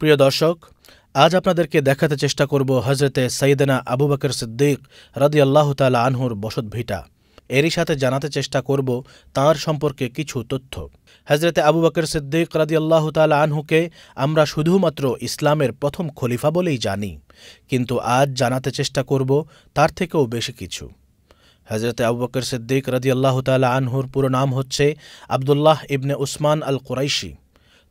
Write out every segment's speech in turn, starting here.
প্রিয় দর্শক, আজ আপনাদেরকে দেখাতে চেষ্টা করব হজরতে সঈদনা আবু বকর সিদ্দিক রাদি আল্লাহ তালা আনহুর বসত ভিটা এরই সাথে জানাতে চেষ্টা করব তাঁর সম্পর্কে কিছু তথ্য। হজরতে আবু বকর সিদ্দিক রাদি আল্লাহ তালা আনহুকে আমরা শুধুমাত্র ইসলামের প্রথম খলিফা বলেই জানি, কিন্তু আজ জানাতে চেষ্টা করব তার থেকেও বেশি কিছু। হজরত আবু বকর সিদ্দিক রাদি আল্লাহ তালা আনহুর পুরো নাম হচ্ছে আবদুল্লাহ ইবনে উসমান আল কুরাইশি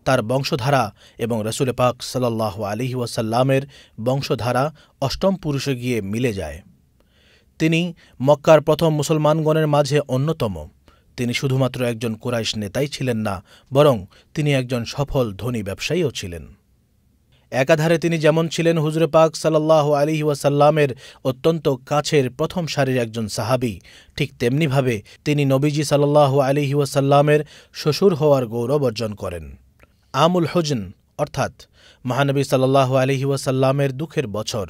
তার বংশধারা এবং রসুল পাক সাল্লাহ আলিহি ওয়াসাল্লামের বংশধারা অষ্টম পুরুষে গিয়ে মিলে যায়। তিনি মক্কার প্রথম মুসলমানগণের মাঝে অন্যতম। তিনি শুধুমাত্র একজন কুরাইশ নেতাই ছিলেন না, বরং তিনি একজন সফল ধনী ব্যবসায়ীও ছিলেন। একাধারে তিনি যেমন ছিলেন হুজরে পাক সাল্লাহ আলী ওয়াসাল্লামের অত্যন্ত কাছের প্রথম সারির একজন সাহাবি, ঠিক তেমনিভাবে তিনি নবীজি সাল্লাহ আলী ওয়াসাল্লামের শ্বশুর হওয়ার গৌরব অর্জন করেন। আমুল হুজন অর্থাৎ মহানবী সাল্লাহ আলহি ওয়াসাল্লামের দুঃখের বছর,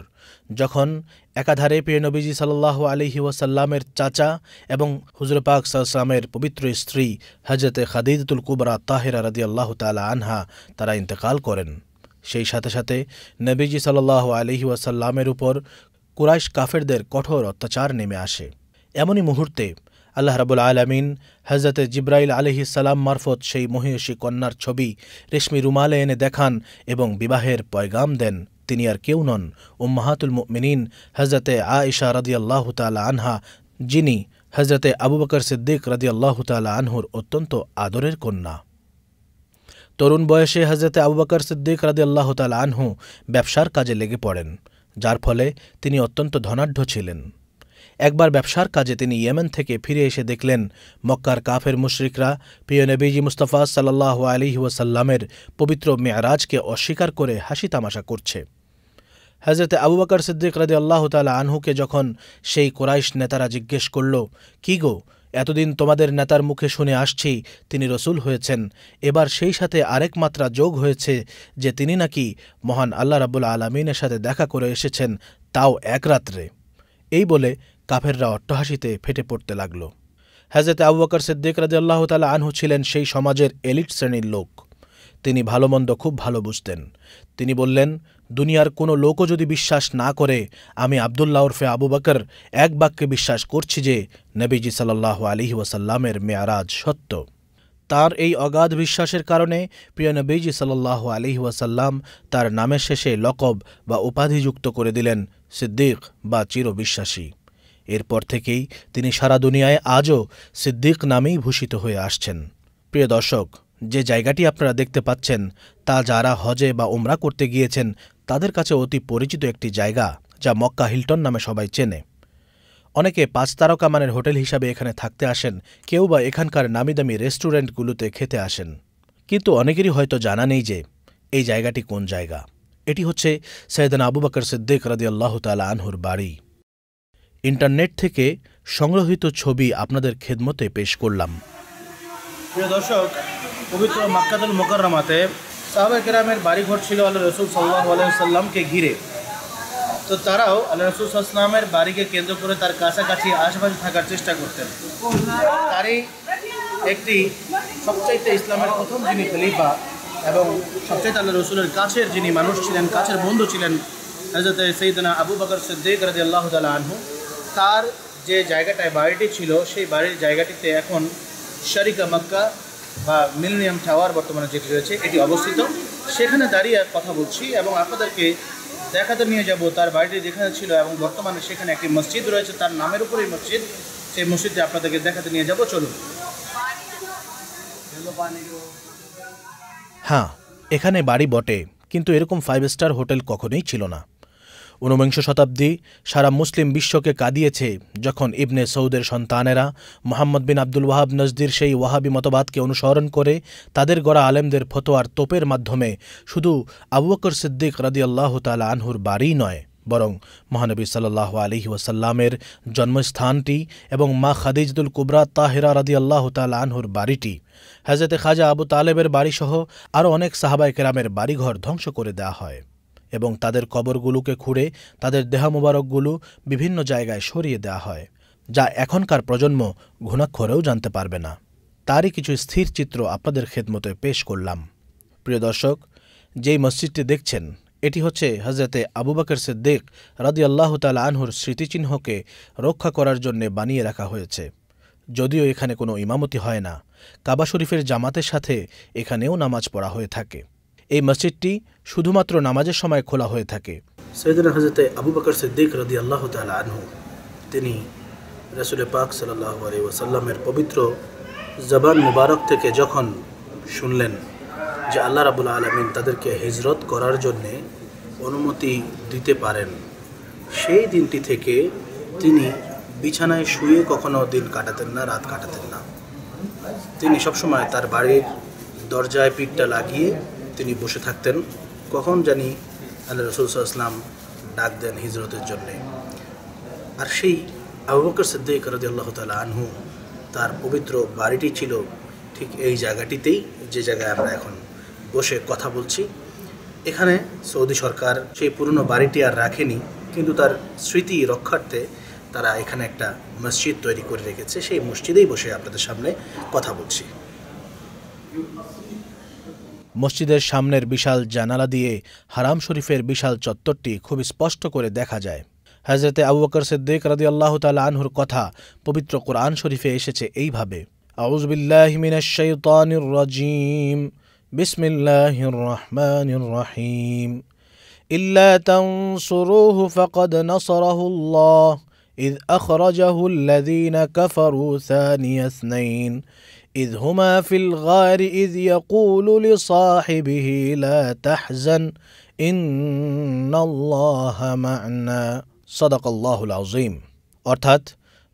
যখন একাধারে প্রিয় নবীজি সাল্লাহ আলহি ওয়াসাল্লামের চাচা এবং হুজুর পাক সাল্লামের পবিত্র স্ত্রী হজরতে খাদিদুল কুবরা তাহেরা রাদি আল্লাহ তালা আনহা তারা ইন্তেকাল করেন। সেই সাথে সাথে নবীজি সাল্লাহ আলহি ওয়াসাল্লামের উপর কুরাইশ কাফেরদের কঠোর অত্যাচার নেমে আসে। এমনই মুহূর্তে আল্লাহ রাবুল আলমিন হজরতে জিব্রাইল সালাম মারফত সেই মহিষী কন্যার ছবি রেশমি রুমালে এনে দেখান এবং বিবাহের পয়গাম দেন। তিনি আর কেউ নন। উম্মাহাতুল মিনীন হজরতে আয়েশা আল্লাহ তালা আনহা, যিনি হজরতে আবু বকর সিদ্দিক আল্লাহ তালা আনহুর অত্যন্ত আদরের কন্যা। তরুণ বয়সে হজরতে আবু বকর সিদ্দিক আল্লাহ তালা আনহু ব্যবসার কাজে লেগে পড়েন, যার ফলে তিনি অত্যন্ত ধনাঢ্য ছিলেন। একবার ব্যবসার কাজে তিনি ইয়েমেন থেকে ফিরে এসে দেখলেন, মক্কার কাফের মুশরিকরা প্রিয় নবীজি মুস্তফা সাল্লাহ আলী ওয়াসাল্লামের পবিত্র মেয়ারাজকে অস্বীকার করে হাসি তামাশা করছে। হজরতে আবু বকর সিদ্দিক রাজি আল্লাহ তালা আনহুকে যখন সেই কোরাইশ নেতারা জিজ্ঞেস করল, কি গো, এতদিন তোমাদের নেতার মুখে শুনে আসছি, তিনি রসুল হয়েছেন, এবার সেই সাথে আরেক মাত্রা যোগ হয়েছে যে তিনি নাকি মহান আল্লাহ রাবুল আলমিনের সাথে দেখা করে এসেছেন, তাও এক রাত্রে। এই বলে কাফেররা অট্টহাসিতে ফেটে পড়তে লাগল। হজরত আবু সিদ্দিক আল্লাহ তালা আনহু ছিলেন সেই সমাজের এলিট শ্রেণির লোক। তিনি ভালো মন্দ খুব ভালো বুঝতেন। তিনি বললেন, দুনিয়ার কোনো লোকও যদি বিশ্বাস না করে, আমি আবদুল্লাহ ওরফে আবু বকর এক বাক্যে বিশ্বাস করছি যে নবীজি সাল্লাহ আলিহি ওয়াসাল্লামের মেয়ারাজ সত্য। তার এই অগাধ বিশ্বাসের কারণে প্রিয় নবীজি সাল্লাহ আলিহি ওয়াসাল্লাম তার নামের শেষে লকব বা উপাধিযুক্ত করে দিলেন সিদ্দিক বা চিরবিশ্বাসী। এরপর থেকেই তিনি সারা দুনিয়ায় আজও সিদ্দিক নামেই ভূষিত হয়ে আসছেন। প্রিয় দর্শক, যে জায়গাটি আপনারা দেখতে পাচ্ছেন, তা যারা হজে বা উমরা করতে গিয়েছেন, তাদের কাছে অতি পরিচিত একটি জায়গা, যা মক্কা হিল্টন নামে সবাই চেনে। অনেকে পাঁচ তারকা মানের হোটেল হিসাবে এখানে থাকতে আসেন, কেউ বা এখানকার নামিদামি রেস্টুরেন্টগুলোতে খেতে আসেন। কিন্তু অনেকেরই হয়তো জানা নেই যে, এই জায়গাটি কোন জায়গা? এটি হচ্ছে সৈয়দান আবু বকর সিদ্দিক রাদি আল্লাহ তালা আনহুর বাড়ি। ইন্টারনেট থেকে সংগ্রহীত ছবি আপনাদের খেদমতে পেশ করলাম। প্রিয় দর্শক, পবিত্র মাক্কাতুল মোকাররমাতে সাহাবা কেরামের বাড়িঘর ছিল আল্লাহ রসুল সাল্লাহ আলাইসাল্লামকে ঘিরে। তো তারাও আল্লাহ রসুল সাল্লামের বাড়িকে কেন্দ্র করে তার কাছাকাছি আশেপাশে থাকার চেষ্টা করতেন। তারই একটি সবচাইতে ইসলামের প্রথম যিনি খলিফা এবং সবচাইতে আল্লাহ রসুলের কাছের যিনি মানুষ ছিলেন, কাছের বন্ধু ছিলেন হজরত সঈদনা আবু বকর সিদ্দিক রাজি আল্লাহ তালা আনহু তার যে জায়গাটায় বাড়িটি ছিল, সেই বাড়ির জায়গাটিতে এখন শারিকা মক্কা বা মিলেনিয়াম টাওয়ার বর্তমানে যেটি রয়েছে, এটি অবস্থিত। সেখানে দাঁড়িয়ে কথা বলছি এবং আপনাদেরকে দেখাতে নিয়ে যাব তার বাড়িটি যেখানে ছিল এবং বর্তমানে সেখানে একটি মসজিদ রয়েছে, তার নামের উপরেই মসজিদ। সেই মসজিদে আপনাদেরকে দেখাতে নিয়ে যাব, চলুন। হ্যাঁ এখানে বাড়ি বটে, কিন্তু এরকম ফাইভ স্টার হোটেল কখনোই ছিল না। ঊনবিংশ শতাব্দী সারা মুসলিম বিশ্বকে কাঁদিয়েছে যখন ইবনে সৌদের সন্তানেরা মোহাম্মদ বিন আব্দুল ওয়াহাব নজদির সেই ওয়াহাবি মতবাদকে অনুসরণ করে তাদের গড়া আলেমদের ফতোয়ার তোপের মাধ্যমে শুধু আবু বকর সিদ্দিক রাদি আল্লাহ তালা আনহুর বাড়িই নয়, বরং মহানবী সাল্লাহ আলহি ওয়াসাল্লামের জন্মস্থানটি এবং মা খাদিজদুল কুবরা তাহেরা রাদি আল্লাহ আনহুর বাড়িটি। হাজরতে খাজা আবু তালেবের বাড়িসহ আরও অনেক সাহাবায় কেরামের বাড়িঘর ধ্বংস করে দেওয়া হয়। এবং তাদের কবরগুলোকে খুঁড়ে তাদের দেহ মুবারকগুলো বিভিন্ন জায়গায় সরিয়ে দেওয়া হয়, যা এখনকার প্রজন্ম ঘুণাক্ষরেও জানতে পারবে না। তারই কিছু স্থির চিত্র আপনাদের খেদমতে পেশ করলাম। প্রিয় দর্শক, যেই মসজিদটি দেখছেন, এটি হচ্ছে হজরতে আবু বকর সিদ্দিক রাদি আল্লাহ তাল আনহুর স্মৃতিচিহ্নকে রক্ষা করার জন্য বানিয়ে রাখা হয়েছে। যদিও এখানে কোনো ইমামতি হয় না, কাবা শরীফের জামাতের সাথে এখানেও নামাজ পড়া হয়ে থাকে। এই মসজিদটি শুধুমাত্র নামাজের সময় খোলা হয়ে থাকে। সৈয়দনা হজরতে আবু বকর সিদ্দিক রদি আল্লাহ তালা আনহু, তিনি রসুল পাক সাল্লাহ আলী পবিত্র জবান মুবারক থেকে যখন শুনলেন যে আল্লাহ রাবুল আলমিন তাদেরকে হিজরত করার জন্যে অনুমতি দিতে পারেন, সেই দিনটি থেকে তিনি বিছানায় শুয়ে কখনো দিন কাটাতেন না, রাত কাটাতেন না। তিনি সবসময় তার বাড়ির দরজায় পিঠটা লাগিয়ে তিনি বসে থাকতেন। কখন জানি আল্লাহ রসুল সাল্লাম ডাক দেন হিজরতের জন্যে। আর সেই আবু বকর সিদ্দিক রদি আল্লাহ তালা আনহু, তার পবিত্র বাড়িটি ছিল ঠিক এই জায়গাটিতেই, যে জায়গায় আমরা এখন বসে কথা বলছি। এখানে সৌদি সরকার সেই পুরনো বাড়িটি আর রাখেনি, কিন্তু তার স্মৃতি রক্ষার্থে তারা এখানে একটা মসজিদ তৈরি করে রেখেছে। সেই মসজিদেই বসে আপনাদের সামনে কথা বলছি। মসজিদের সামনের বিশাল জানালা দিয়ে হারাম শরীফের বিশাল চত্বরটি খুব স্পষ্ট করে দেখা যায় হজরতে আবু বকর সিদ্দিক রাদি আল্লাহ তাল আনহুর কথা পবিত্র কোরআন শরীফে এসেছে এইভাবে আউজবিল্লাহিমিনাশাইতানির বিসমিল্লাহির রহমানির রহিম إلا تنصروه فقد نصره الله إذ أخرجه الذين كفروا ثاني اثنين إذ هما في الغار إذ يقول لصاحبه لا تحزن إن الله معنا صدق الله العظيم অর্থাৎ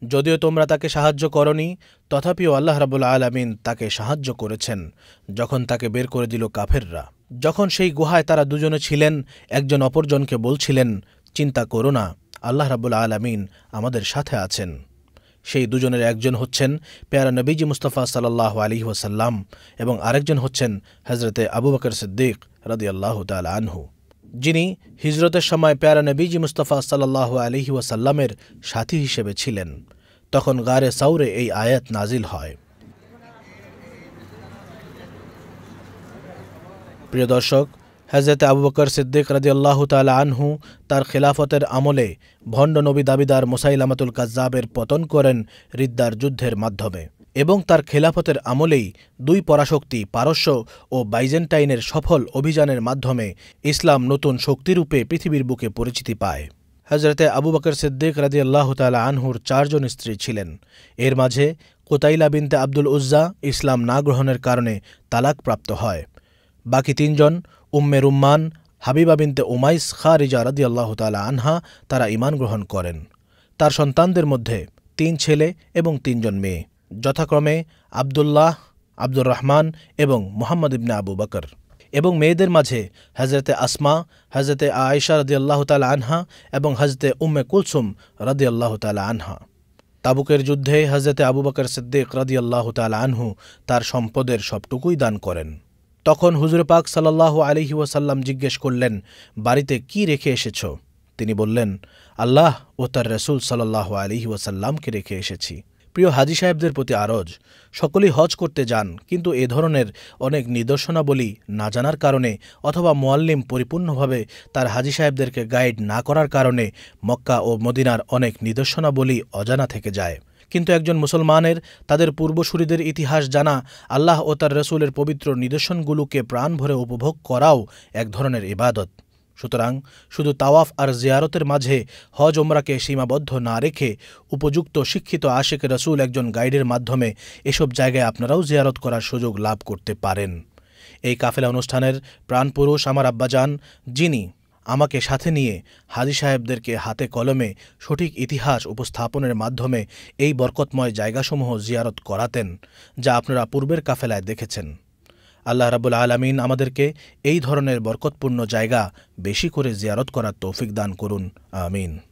যদিও তোমরা তাকে সাহায্য করনি তথাপিও আল্লাহ রাবুল আলমিন তাকে সাহায্য করেছেন যখন তাকে বের করে দিল কাফেররা যখন সেই গুহায় তারা দুজনে ছিলেন একজন অপরজনকে বলছিলেন চিন্তা করো না আল্লাহ রাবুল আলমিন আমাদের সাথে আছেন সেই দুজনের একজন হচ্ছেন পেয়ারা নবীজি মুস্তফা সাল্লাহ আলী ওসাল্লাম এবং আরেকজন হচ্ছেন হজরতে আবু বকর সিদ্দিক রদি আল্লাহ তাল আনহু। যিনি হিজরতের সময় পেয়ারা নবীজি মুস্তফা সাল্লাহ আলহি ওয়াসাল্লামের সাথী হিসেবে ছিলেন। তখন গারে সাউরে এই আয়াত নাজিল হয়। প্রিয় দর্শক হজরত আবু বকর সিদ্দিক রাজি আল্লাহ তালা আনহু তার খিলাফতের আমলে ভণ্ড নবী দাবিদার মুসাইলামাতুল কাজ্জাবের পতন করেন রিদ্দার যুদ্ধের মাধ্যমে এবং তার খেলাফতের আমলেই দুই পরাশক্তি পারস্য ও বাইজেন্টাইনের সফল অভিযানের মাধ্যমে ইসলাম নতুন শক্তিরূপে পৃথিবীর বুকে পরিচিতি পায়। হজরতে আবু বকর সিদ্দিক রাজি আল্লাহ তালা আনহুর চারজন স্ত্রী ছিলেন। এর মাঝে কোতাইলা বিনতে আব্দুল উজ্জা ইসলাম না গ্রহণের কারণে তালাকপ্রাপ্ত হয়। বাকি তিনজন, উম্মে রুম্মান, হাবিবা বিনতে উমাইস, খারিজা রাদি আল্লাহ তালা আনহা, তারা ইমান গ্রহণ করেন। তার সন্তানদের মধ্যে তিন ছেলে এবং তিনজন মেয়ে, যথাক্রমে আবদুল্লাহ, আব্দুর রহমান এবং মোহাম্মদ ইবনে আবু বকর। এবং মেয়েদের মাঝে হজরতে আসমা হজরতে আয়েশা রদি আল্লাহ তালা আনহা এবং হজরতে উম্মে কুলসুম রদি আল্লাহ তালা আনহা। তাবুকের যুদ্ধে হজরতে আবু বকর সিদ্দিক রদি আল্লাহ তালা আনহু তার সম্পদের সবটুকুই দান করেন। তখন হুজুর পাক সাল্লাহ আলহি ওয়াসাল্লাম জিজ্ঞেস করলেন, বাড়িতে কি রেখে এসেছ? তিনি বললেন, আল্লাহ ও তার রসুল সাল্লাহ আলহি ওয়াসাল্লামকে রেখে এসেছি। প্রিয় হাজি সাহেবদের প্রতি আরজ, সকলেই হজ করতে যান, কিন্তু এ ধরনের অনেক নিদর্শনাবলী না জানার কারণে অথবা মোয়াল্লিম পরিপূর্ণভাবে তার হাজি সাহেবদেরকে গাইড না করার কারণে মক্কা ও মদিনার অনেক নিদর্শনাবলী অজানা থেকে যায়। কিন্তু একজন মুসলমানের, তাদের পূর্বসূরিদের ইতিহাস জানা, আল্লাহ ও তার রসুলের পবিত্র নিদর্শনগুলোকে প্রাণ ভরে উপভোগ করাও এক ধরনের ইবাদত। সুতরাং শুধু তাওয়াফ আর জিয়ারতের মাঝে হজ ওমরাকে সীমাবদ্ধ না রেখে উপযুক্ত শিক্ষিত আশেক রসুল একজন গাইডের মাধ্যমে এসব জায়গায় আপনারাও জিয়ারত করার সুযোগ লাভ করতে পারেন। এই কাফেলা অনুষ্ঠানের প্রাণপুরুষ আমার আব্বাজান, যিনি আমাকে সাথে নিয়ে হাজি সাহেবদেরকে হাতে কলমে সঠিক ইতিহাস উপস্থাপনের মাধ্যমে এই বরকতময় জায়গাসমূহ জিয়ারত করাতেন, যা আপনারা পূর্বের কাফেলায় দেখেছেন। আল্লাহ রাবুল আলমিন আমাদেরকে এই ধরনের বরকতপূর্ণ জায়গা বেশি করে জিয়ারত করার তৌফিক দান করুন। আমিন।